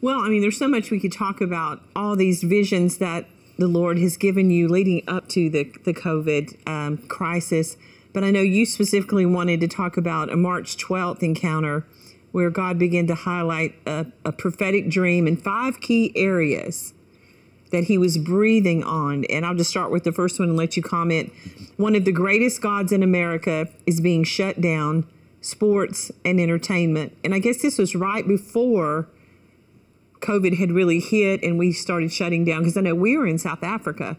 Well, I mean, there's so much we could talk about, all these visions that the Lord has given you leading up to the, the COVID um, crisis. But I know you specifically wanted to talk about a March 12th encounter where God began to highlight a, a prophetic dream in five key areas that he was breathing on. And I'll just start with the first one and let you comment. One of the greatest gods in America is being shut down sports and entertainment. And I guess this was right before COVID had really hit and we started shutting down because I know we were in South Africa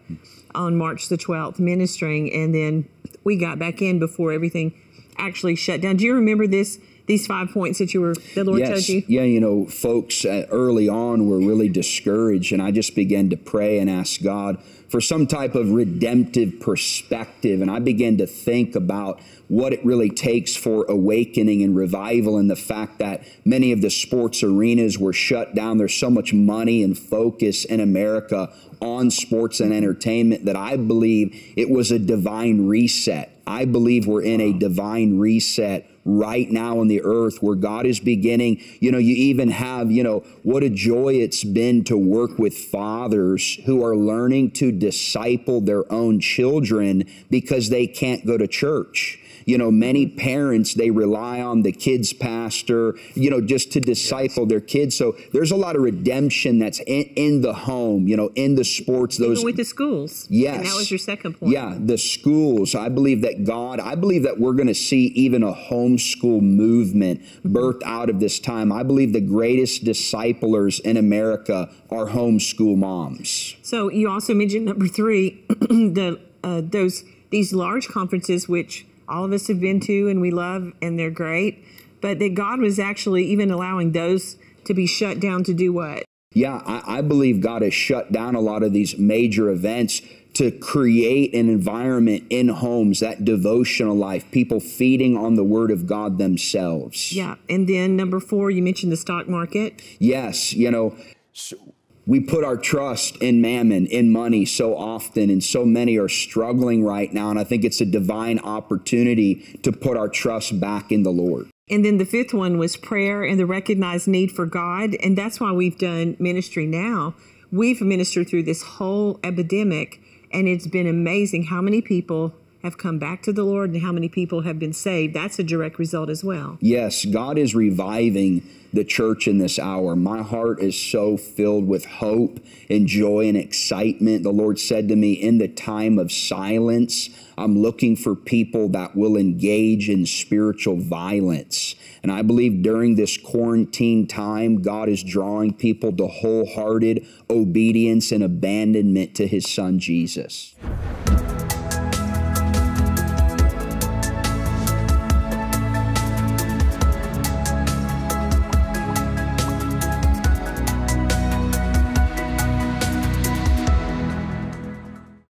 on March the 12th ministering and then we got back in before everything actually shut down. Do you remember this? These five points that you were, the Lord yes. told you? Yeah, you know, folks uh, early on were really discouraged, and I just began to pray and ask God for some type of redemptive perspective. And I began to think about what it really takes for awakening and revival and the fact that many of the sports arenas were shut down. There's so much money and focus in America on sports and entertainment that I believe it was a divine reset. I believe we're in a divine reset right now on the earth where God is beginning. You know, you even have, you know, what a joy it's been to work with fathers who are learning to disciple their own children because they can't go to church you know, many parents, they rely on the kids' pastor, you know, just to disciple yes. their kids. So there's a lot of redemption that's in, in the home, you know, in the sports. Those Even with the schools. Yes. And that was your second point. Yeah, the schools. I believe that God, I believe that we're going to see even a homeschool movement mm-hmm. birthed out of this time. I believe the greatest disciplers in America are homeschool moms. So you also mentioned number three, the uh, those these large conferences which all of us have been to and we love and they're great, but that God was actually even allowing those to be shut down to do what? Yeah, I, I believe God has shut down a lot of these major events to create an environment in homes, that devotional life, people feeding on the Word of God themselves. Yeah. And then number four, you mentioned the stock market. Yes. You know, so we put our trust in mammon, in money so often, and so many are struggling right now. And I think it's a divine opportunity to put our trust back in the Lord. And then the fifth one was prayer and the recognized need for God. And that's why we've done ministry now. We've ministered through this whole epidemic, and it's been amazing how many people have come back to the Lord and how many people have been saved. That's a direct result as well. Yes, God is reviving the church in this hour. My heart is so filled with hope and joy and excitement. The Lord said to me, In the time of silence, I'm looking for people that will engage in spiritual violence. And I believe during this quarantine time, God is drawing people to wholehearted obedience and abandonment to His Son Jesus.